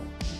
tomorrow.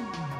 Bye.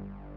you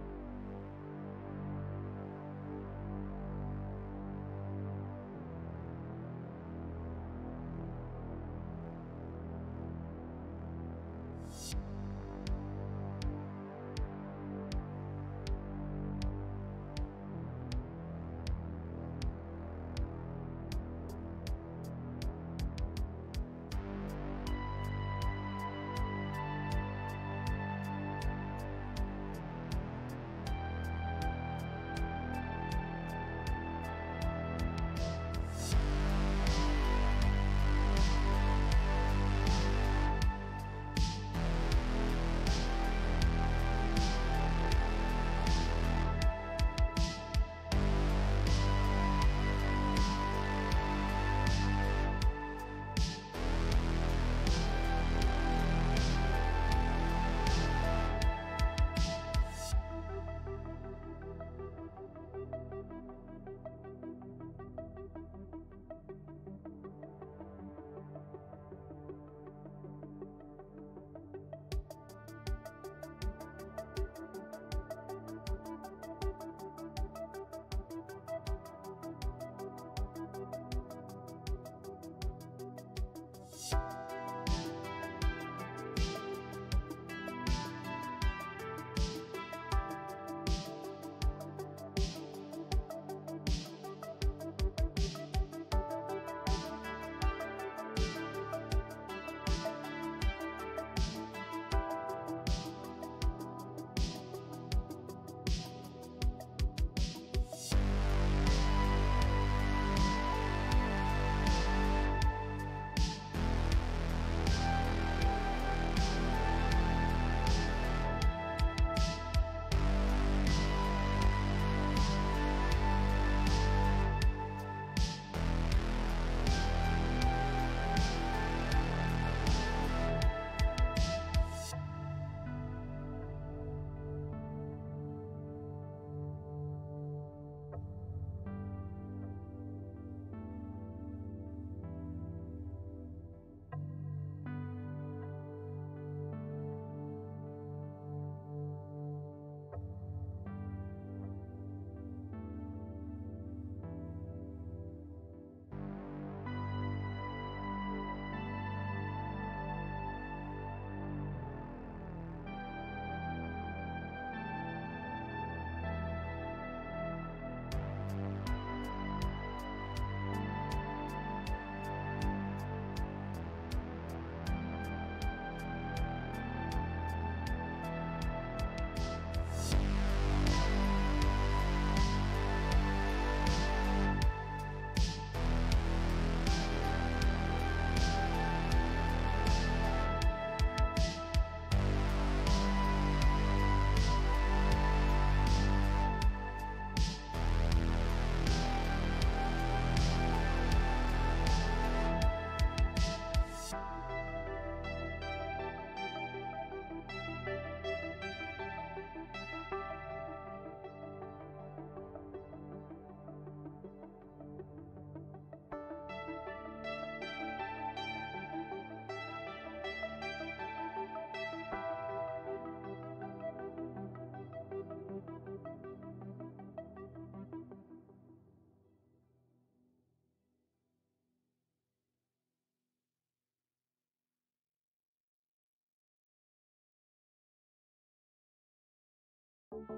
Thank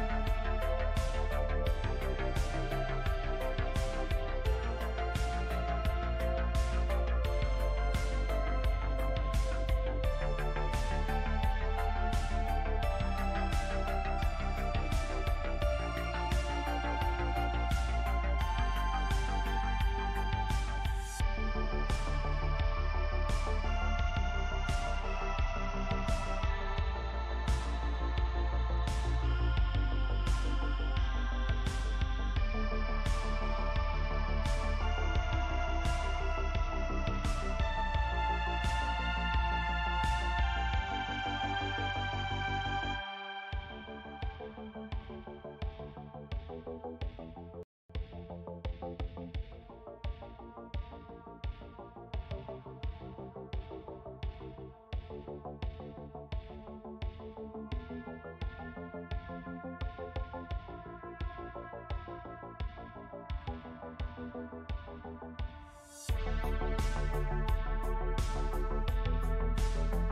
Thank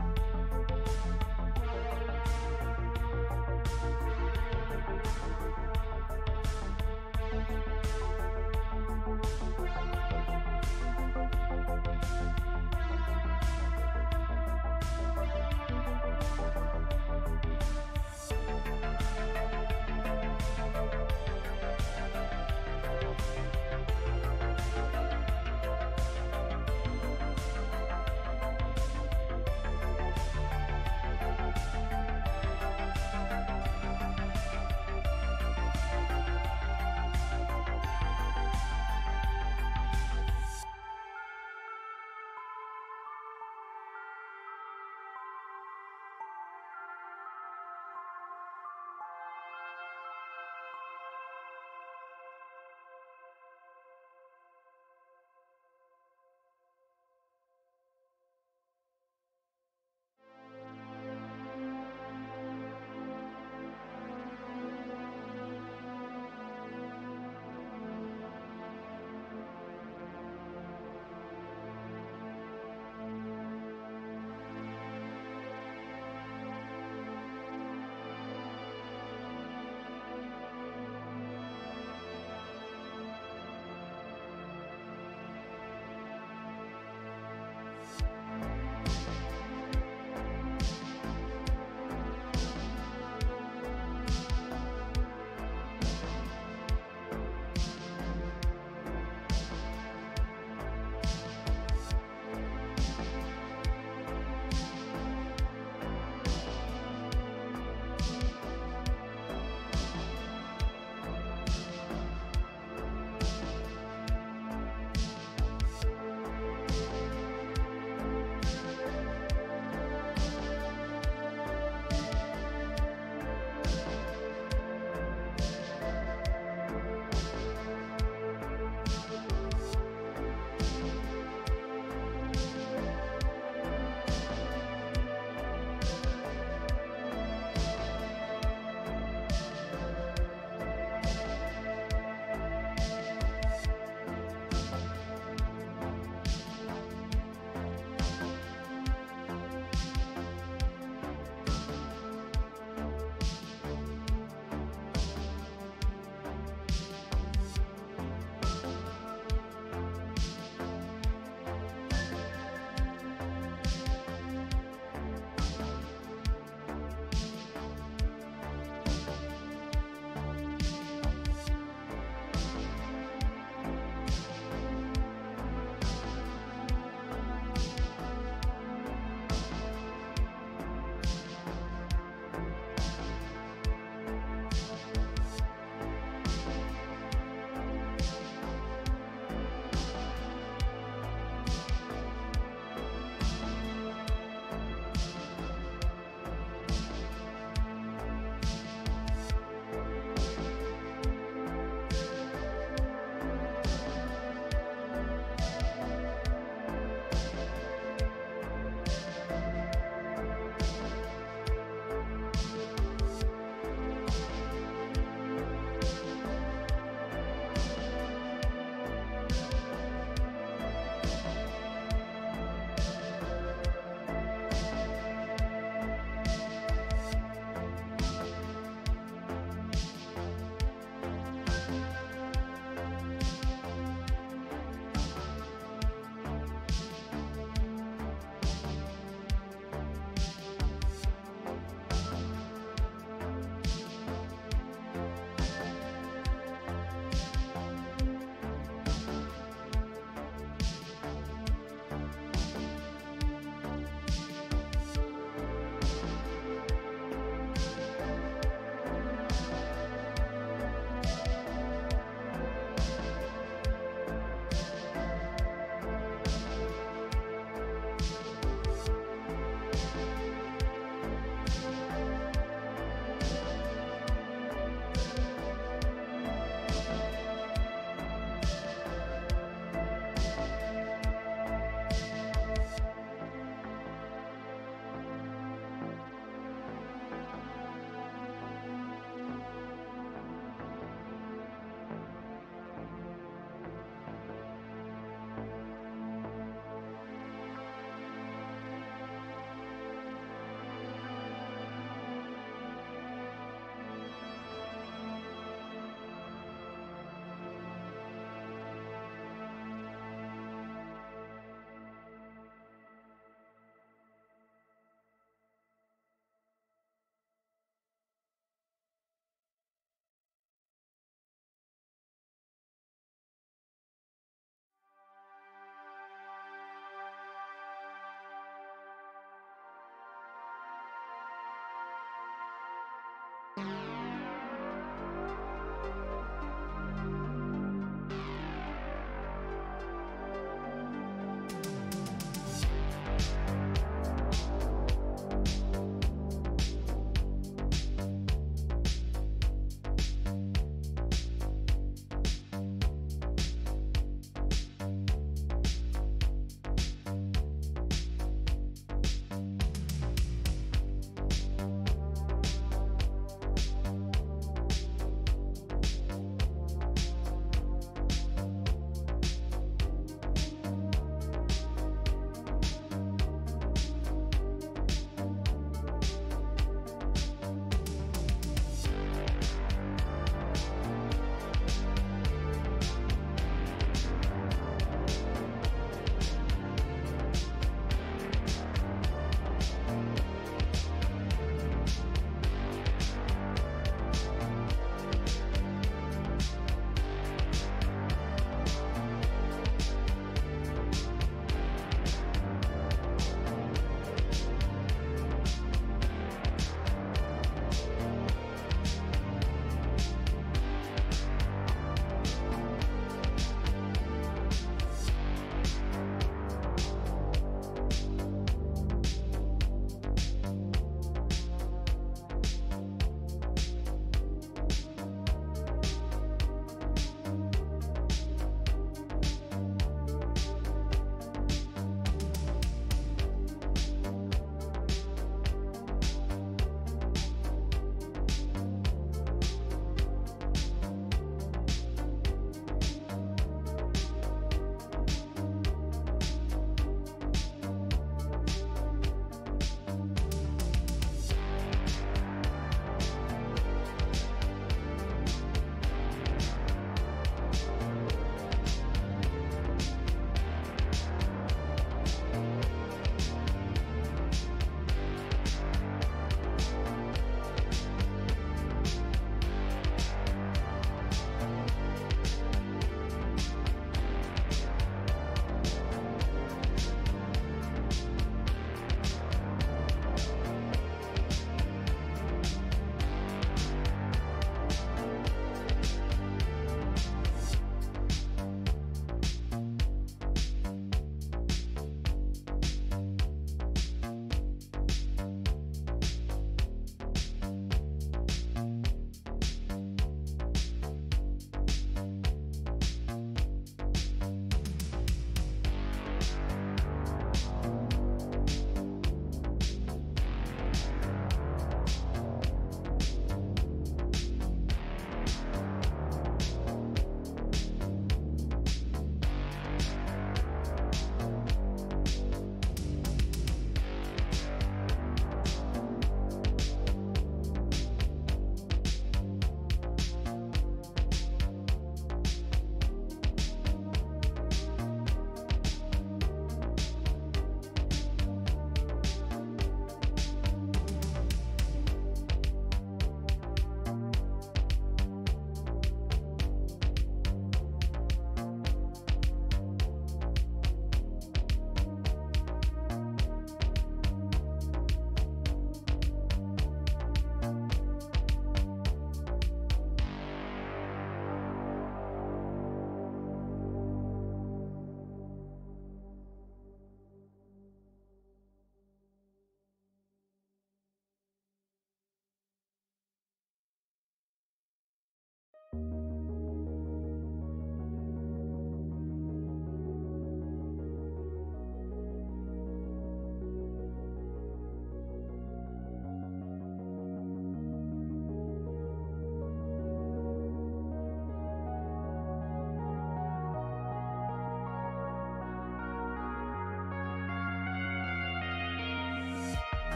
you.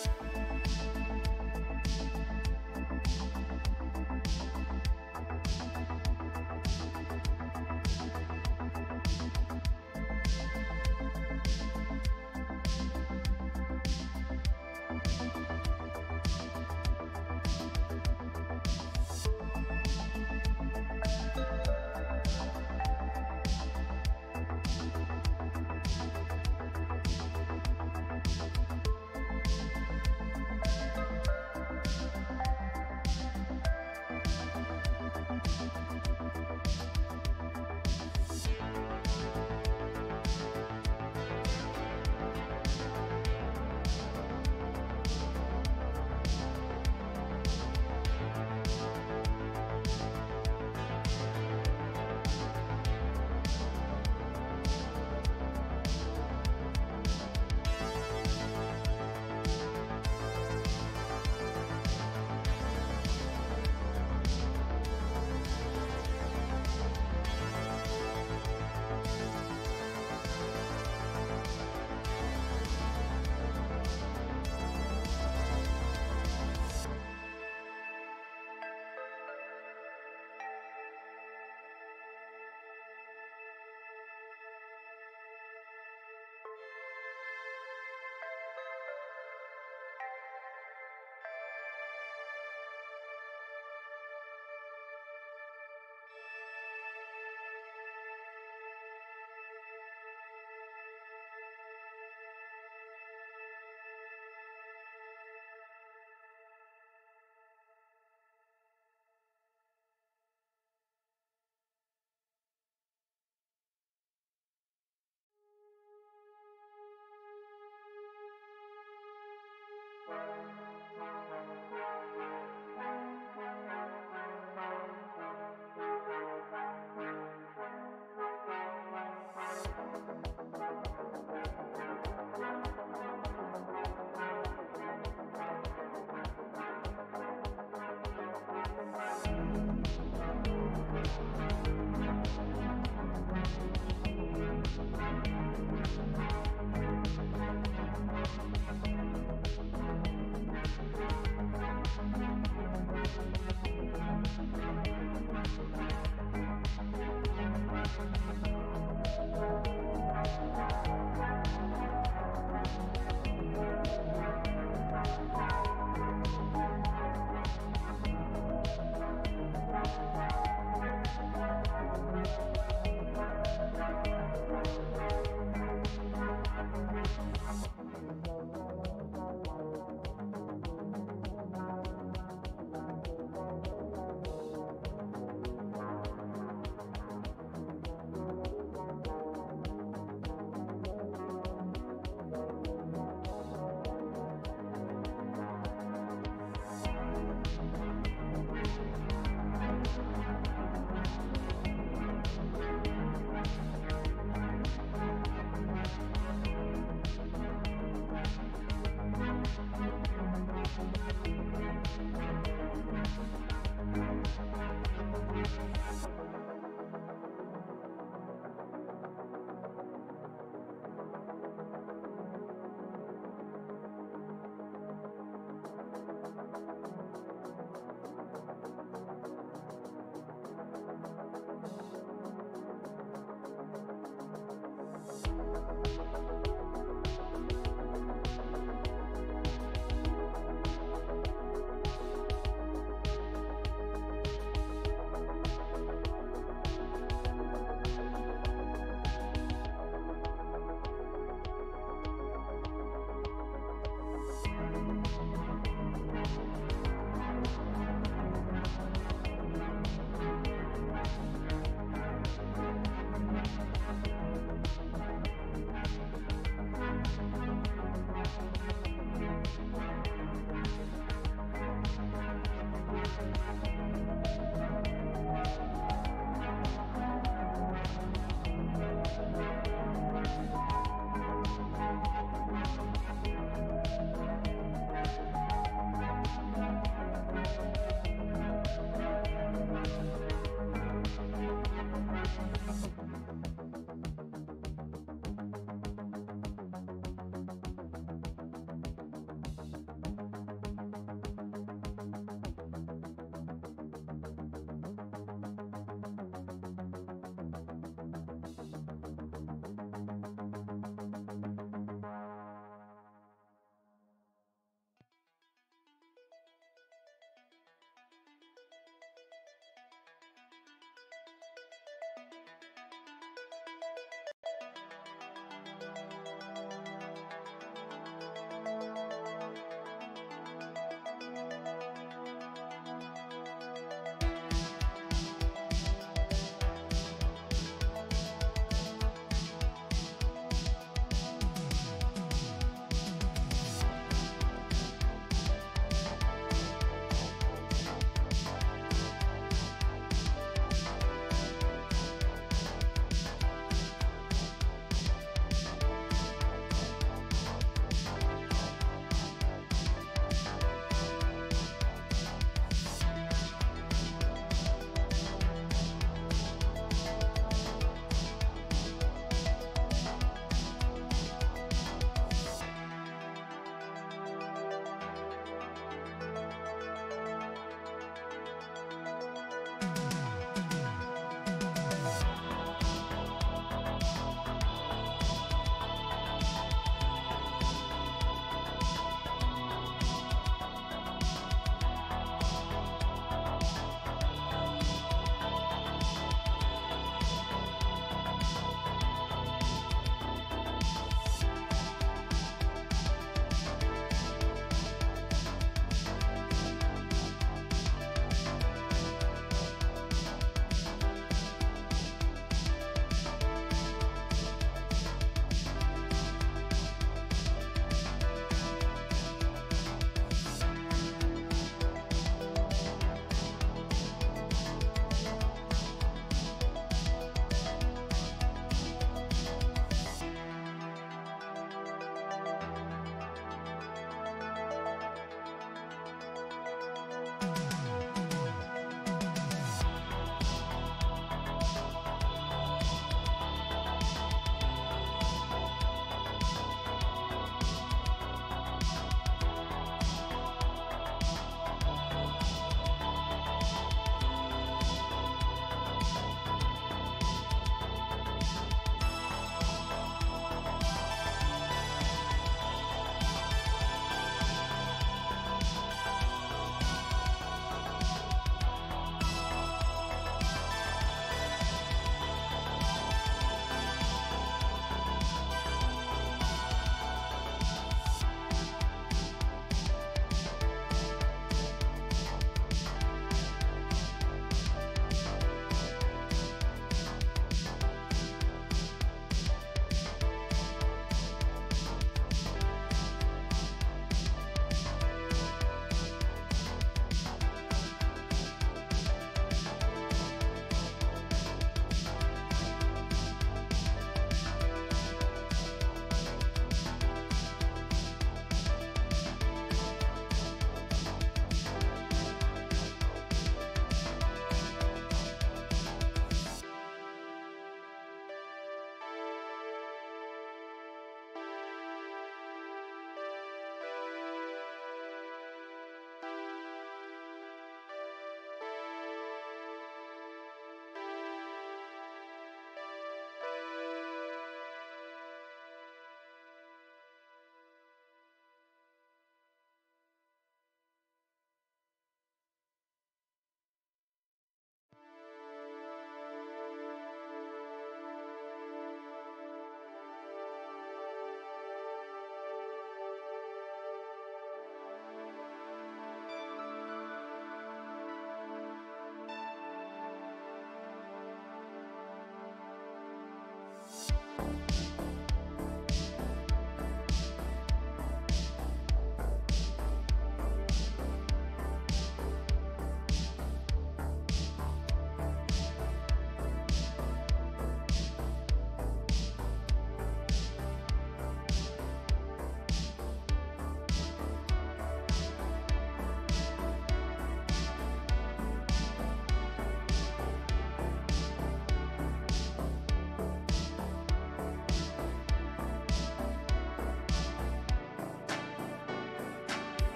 Peace.